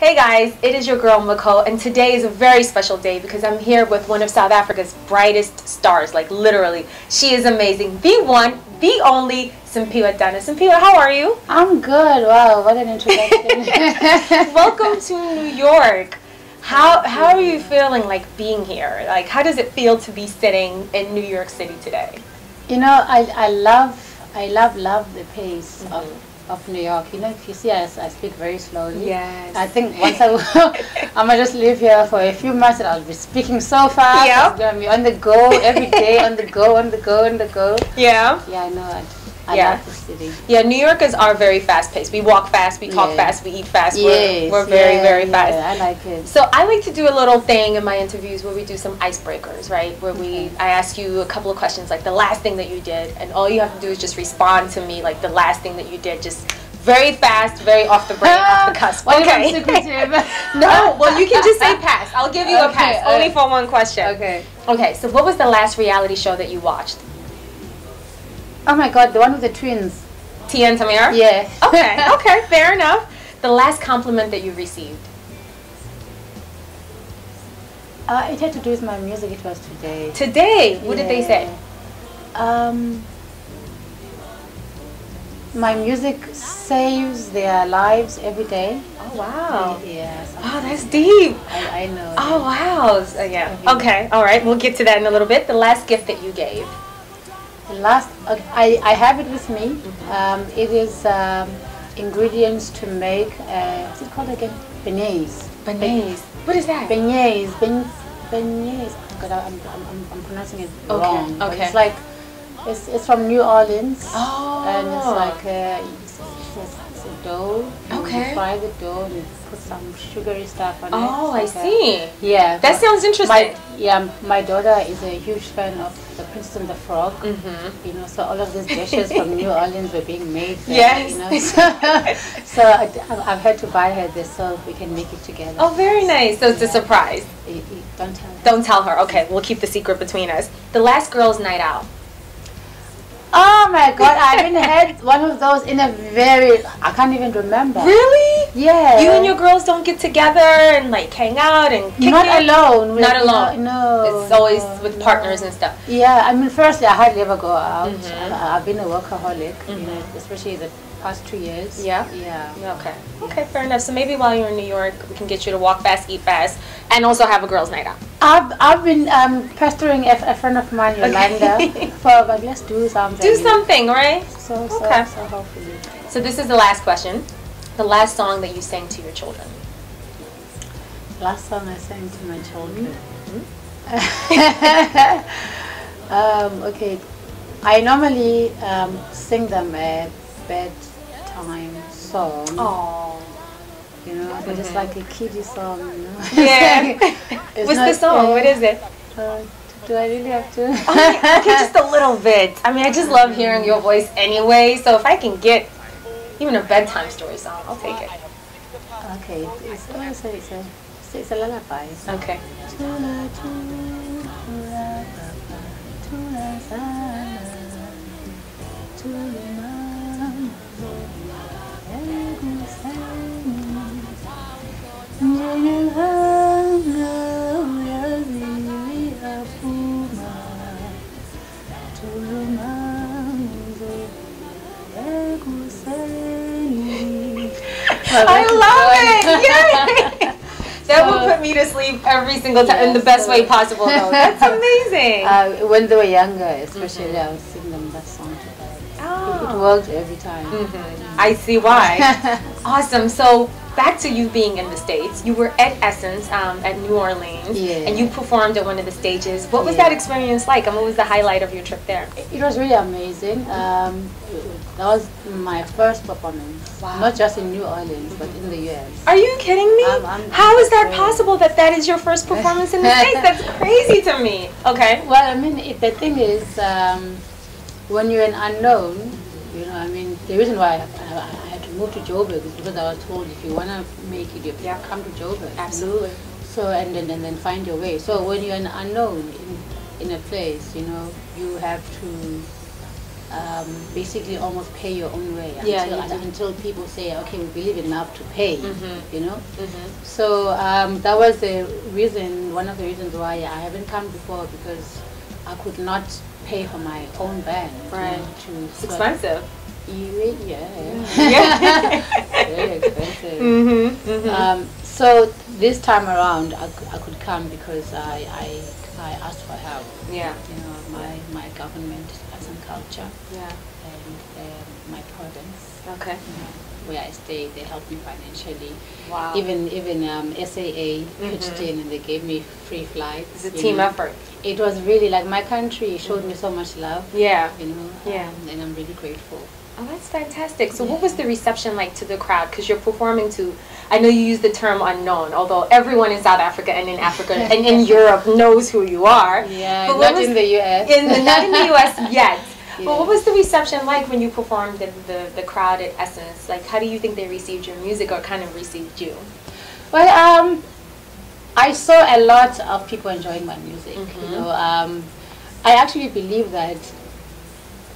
Hey guys, it is your girl Makho, and today is a very special day because I'm here with one of South Africa's brightest stars. Like literally, she is amazing. The one, the only, Simphiwe Dana. Simphiwe, how are you? I'm good. Wow, what an introduction. Welcome to New York. How how are you feeling like being here? Like how does it feel to be sitting in New York City today? You know, I, I love I love love the pace Mhm. of, of New York. You know, if you see I, I speak very slowly. Yes. I think once I I'm gonna just live here for a few months and I'll be speaking so fast. Yep. I'm gonna be on the go every day, on the go, on the go, on the go. Yeah. Yeah, I know. I, Yeah. love the city. Yeah, New Yorkers are very fast paced. We walk fast, we talk Yeah. fast, we eat fast. Yes, we're, we're very, yeah, very yeah, fast. I like it. So I like to do a little thing in my interviews where we do some icebreakers, right? Where we I ask you a couple of questions like the last thing that you did, and all you have to do is just respond to me like the last thing that you did, just very fast, very off the brain, off the cusp. What if I'm Okay. no, well you can just say pass. I'll give you a pass, uh, only for one question. okay. Okay. So what was the last reality show that you watched? Oh my God, the one with the twins. Tia and Tamera. Yeah. Okay. Okay. Fair enough. The last compliment that you received. Uh, it had to do with my music. It was today. Today. What did they say? Um, my music saves their lives every day. Oh wow. Yeah. Oh, that's deep. I, I know. Oh wow! So, yeah. Okay. All right. We'll get to that in a little bit. The last gift that you gave. The last, okay, I, I have it with me. Um, it is um, ingredients to make, uh, what's it called again? Beignets. Beignets. What is that? Beignets. Beign- Beignets. Oh God, I'm, I'm, I'm, pronouncing it Okay, wrong. okay. It's like, it's, it's from New Orleans. Oh. And it's like a, it's, it's, dough. and Okay. You fry the dough and put some sugary stuff on it. Oh, it. I Okay. see. Yeah. That sounds interesting. My, yeah, my daughter is a huge fan of the Princess and the Frog. Mm-hmm. You know, so all of these dishes from New Orleans were being made there. Yes. You know, so, so I, I've had to buy her this so we can make it together. Oh, very nice. So it's a surprise. Don't tell her. Don't tell her. Okay, we'll keep the secret between us. The last girls' night out. Oh my God! I haven't had one of those in a very. I can't even remember. Really? Yeah. You and your girls don't get together and like hang out and kick Not it? alone. with- Not alone. No. It's always no, with no. partners and stuff. Yeah, I mean, firstly, I hardly ever go out. Mhm. I, I've been a workaholic, you Mhm. know, especially the past two years. Yeah? Yeah. Okay. Okay, fair enough. So maybe while you're in New York, we can get you to walk fast, eat fast, and also have a girls' night out. I've, I've been um, pestering a, a friend of mine, Yolanda, Okay. for but let's do something. Do something, right? So, so, Okay. so hopefully. So this is the last question. The last song that you sang to your children. Last song I sang to my children. Mm-hmm. um, okay, I normally um, sing them a bedtime song. Oh. You know, but it's Mhm. like a kiddie song, you know. Yeah. What's the song? uh, What is it? uh, do I really have to? okay, okay, just a little bit. I mean, I just love hearing your voice anyway. So if I can get even a bedtime story song, I'll take it. Okay, it's, oh, it's, a, it's, a, it's, a, it's a lullaby. So. Okay. I love it. Yay! That would So- put me to sleep every single time in the best so- way possible. Though that's amazing. Uh, when they were younger, especially, I would sing them that song to them. It, it oh. worked every time. Mhm. I see why. awesome. So back to you being in the states. You were at Essence um, at New Orleans, Yeah. and you performed at one of the stages. What was Yeah. that experience like? And what was the highlight of your trip there? It was really amazing. Um, that was my first performance, Wow. not just in New Orleans, but in the US. Are you kidding me? I'm- I'm- How is that possible that that is your first performance in the States? That's crazy to me. Okay. Well, I mean, it, the thing is, um, when you're an unknown, you know, I mean, the reason why I, I, I had to move to Joburg is because I was told if you want to make it, you have Yeah. to come to Joburg. Absolutely. So and then and then find your way. So when you're an unknown in in a place, you know, you have to um, basically almost pay your own way Yeah, until, until people say, okay, we believe enough to pay, Mhm. you know. Mhm. So um, that was the reason, one of the reasons why I haven't come before because I could not pay for my own band. you know, It's expensive. Yeah, yeah. Yeah. Very expensive. Mhm. Mhm. Um, so this time around, I, I could come because I, I, I asked for help. yeah. You know, my, my government culture Yeah. and um, my province, Okay. you know, where I stay, they helped me financially. Wow. Even even um, SAA pitched Mhm. in and they gave me free flights. it's a team know. effort. It was really like my country showed me so much love. Yeah. You know, Yeah. um, and I'm really grateful. Oh, that's fantastic. So, what was the reception like to the crowd? Because you're performing to, I know you use the term unknown, although everyone in South Africa and in Africa and in Europe knows who you are. Yeah, But not in the US. In the, not in the U.S. yet. But Yeah. what was the reception like when you performed in the, the crowd at Essence? Like, how do you think they received your music or kind of received you? Well, um, I saw a lot of people enjoying my music. Mhm. You know, um, I actually believe that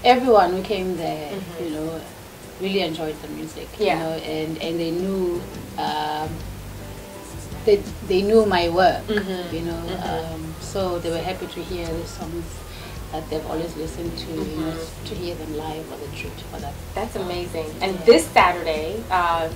everyone who came there, Mhm. you know, really enjoyed the music. Yeah. You know, and and they knew. Um, they, they knew my work, Mhm. you know, Mhm. um, so they were happy to hear the songs that they've always listened to, you know, Mhm. to hear them live was the treat for that. That's amazing. And this Saturday, uh,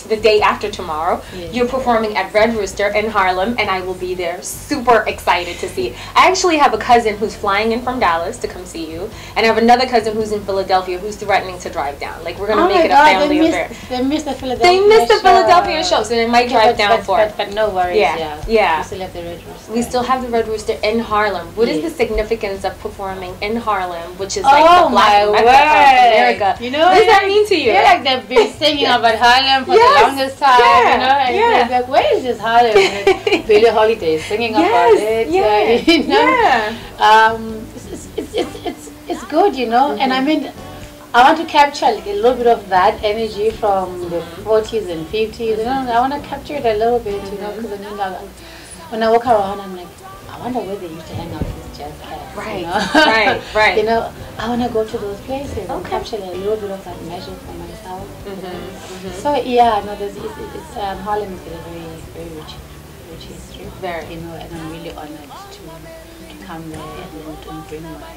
the day after tomorrow, Yes. you're performing at Red Rooster in Harlem, and I will be there. Super excited to see. I actually have a cousin who's flying in from Dallas to come see you, and I have another cousin who's in Philadelphia who's threatening to drive down. Like we're gonna oh make it a family they affair. they missed the Philadelphia They missed the show. Philadelphia show, so they might drive but, down but, for but, it. but no worries. Yeah, Yeah, yeah. We still have the Red Rooster. We still have the Red Rooster in Harlem. What is the significance of performing in Harlem, which is like oh the black my word! of America? You know what does that mean to you? feel like they've been singing about Harlem for Yes, the longest time. yeah, you know, and yeah. it's like, where is this holiday? And Billie Holiday is singing about it. yeah, uh, you know? yeah. um, it's, it's, it's, it's, it's good, you know, and I Mm-hmm. mean, I want to capture like a little bit of that energy from the Mm-hmm. 40s and 50s. You know, I want to capture it a little bit, you know, Mm-hmm. because I mean, I, when I walk around, I'm like, I wonder where they used to hang out with jazz cats. Right, you know? right, right. you know, I want to go to those places and Okay. capture a little bit of that magic for myself. you know. Mhm, So yeah, no, there's, it's, it's, um, Harlem is a very, very rich, rich history. Very. You know, and I'm really honored to, to come there and to bring my,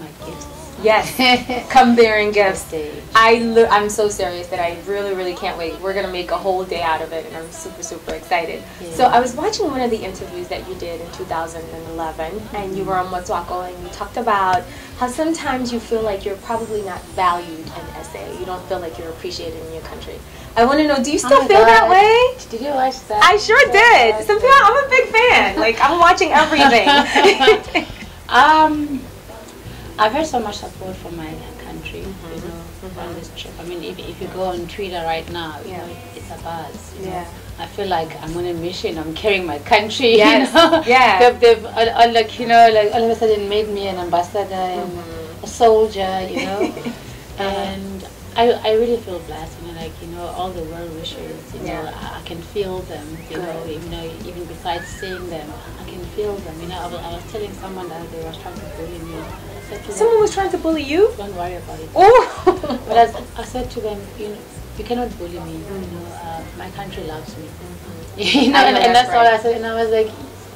my gifts. Yes, come bearing gifts. I I'm so serious that I really, really can't wait. We're gonna make a whole day out of it, and I'm super, super excited. Yeah. So I was watching one of the interviews that you did in 2011, and you were on Motswako, and you talked about how sometimes you feel like you're probably not valued in SA. You don't feel like you're appreciated in your country. I want to know, do you Oh still my feel that way? Did you watch that? I sure Oh, did. God. Some people, I'm a big fan. Like I'm watching everything. Um, I've had so much support from my country, you Mhm, know, mhm. on this trip. I mean, if, if you go on Twitter right now, you Yeah. know, it's a buzz. You know. Yeah. I feel like I'm on a mission. I'm carrying my country. Yes, You know? yeah. They've, they've all, all like you know, like all of a sudden made me an ambassador and Mhm. a soldier. You know, and I, I really feel blessed. You know, like you know, all the well wishers. You know, I, I can feel them. You know, even though even besides seeing them, I can feel them. You know, I was, I was telling someone that they were trying to bully me. I said to them, Someone was trying to bully you. don't worry about it. Oh. But I said to them, you know, you cannot bully me. You know, uh, my country loves me. you know, and, and that's that's all. I said. And I was like,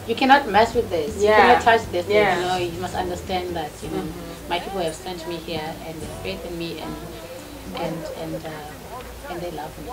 you cannot mess with this. Yeah. You cannot touch this. Yeah. You know, you must understand that. You know, Mhm. my people have sent me here and they have faith in me and and and uh, and they love me.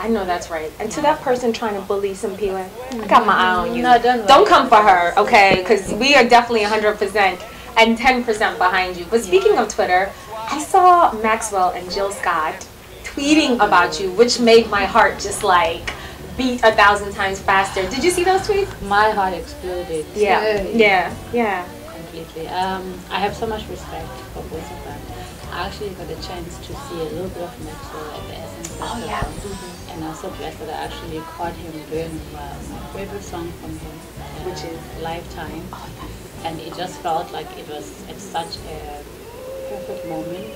I know that's right. And to that person trying to bully some people, I got my eye on you. No, don't Don't come for her, okay? Because we are definitely 100% and 10% behind you. But speaking of Twitter, I saw Maxwell and Jill Scott tweeting about you, which made my heart just like beat a thousand times faster. Did you see those tweets? My heart exploded. Yeah, yeah, yeah. completely. Um, I have so much respect for both of them. I actually got a chance to see a little bit of Maxwell at the Essence Oh, Festival. yeah. And I was so blessed that I actually caught him doing uh, my favorite song from him, uh, Which is? Lifetime. And it just felt like it was at such a perfect moment.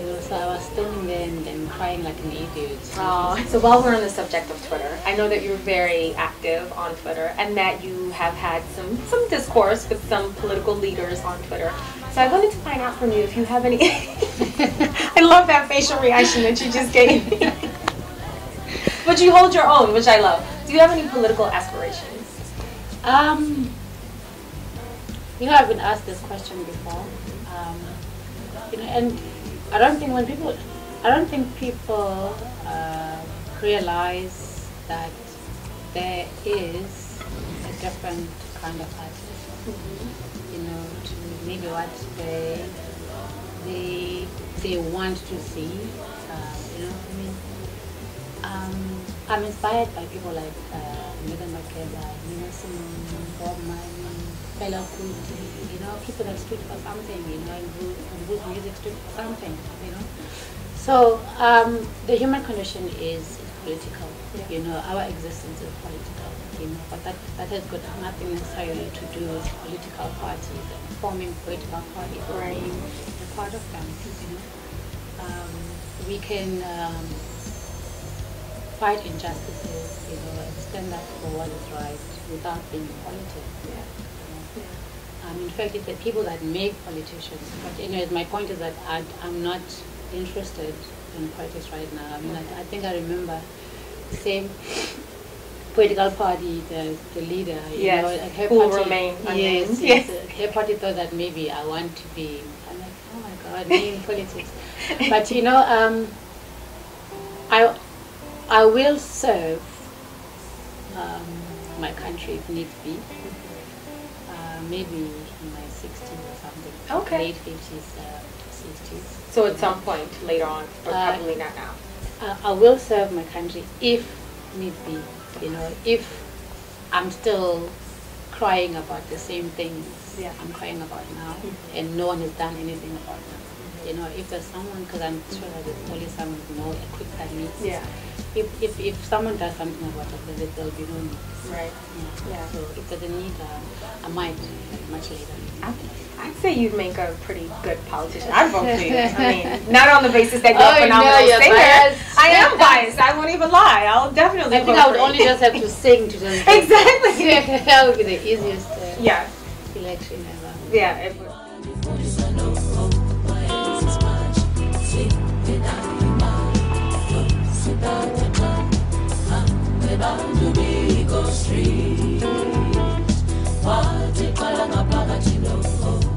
You know, so I was standing there and, and crying like an idiot. Oh, so while we're on the subject of Twitter, I know that you're very active on Twitter and that you have had some, some discourse with some political leaders on Twitter. So I wanted to find out from you if you have any. I love that facial reaction that you just gave me. but you hold your own, which I love. Do you have any political aspirations? Um, you know, I've been asked this question before. Um, you know, and I don't think when people, I don't think people uh, realize that there is a different kind of artist. You know, to maybe what they they they want to see. Uh, you know, I mean, um, I'm inspired by people like uh, Miriam Makeba, Nina Simone, Bob Marley, Kuti, you know, people that stood for something, you know, and who, and whose music stood for something, you know. So um, the human condition is, is political, Yeah. you know, our existence is political, you know, but that, that has got nothing necessarily to do with political parties and forming political parties or Right. being a part of them, you know. Um, we can um, fight injustices, you know, and stand up for what is right without being in politics. Um, in fact, it's the people that make politicians. But anyways, my point is that I, I'm not interested in politics right now. I mean, I, I think I remember the same political party, the, the leader, you Yes, know, her who party, remain yes, Yes. yes, her party thought that maybe I want to be, I'm like, oh my God, me in politics. But you know, um, I, I will serve um, my country if need be. Uh, maybe in my 60s or something. Okay. Late 50s, uh, 60s. So at some point later on, but Uh, probably not now. Uh, I will serve my country if need be. You know, if I'm still crying about the same things Yeah. I'm crying about now, Mhm. and no one has done anything about them. You know, if there's someone, because I'm sure that there's always someone more equipped than me. Yeah. If, if, if someone does something about it, then there'll be no need. Right. Yeah. Yeah. So if there's a need, uh, I might much later. I- I'd say you'd make a pretty good politician. I'd vote for you. I mean, not on the basis that you're oh, a phenomenal no, singer. Biased. I am biased. I won't even lie. I'll definitely. I think I would only just have to sing to them. exactly. that would be the easiest. Uh, yeah. Election ever. Yeah. It would. Street, party, palanga, palanga, chino.